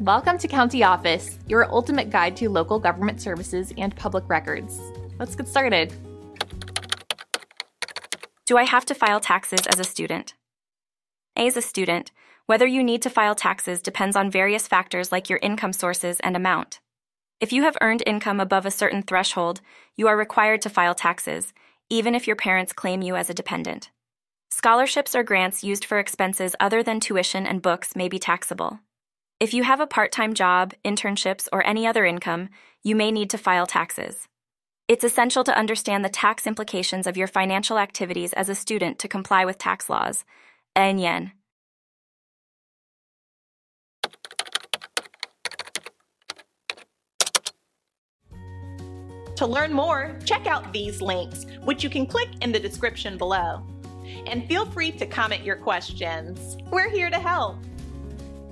Welcome to County Office, your ultimate guide to local government services and public records. Let's get started. Do I have to file taxes as a student? As a student, whether you need to file taxes depends on various factors like your income sources and amount. If you have earned income above a certain threshold, you are required to file taxes, even if your parents claim you as a dependent. Scholarships or grants used for expenses other than tuition and books may be taxable. If you have a part time job, internships, or any other income, you may need to file taxes. It's essential to understand the tax implications of your financial activities as a student to comply with tax laws. And yen. To learn more, check out these links, which you can click in the description below. And feel free to comment your questions. We're here to help.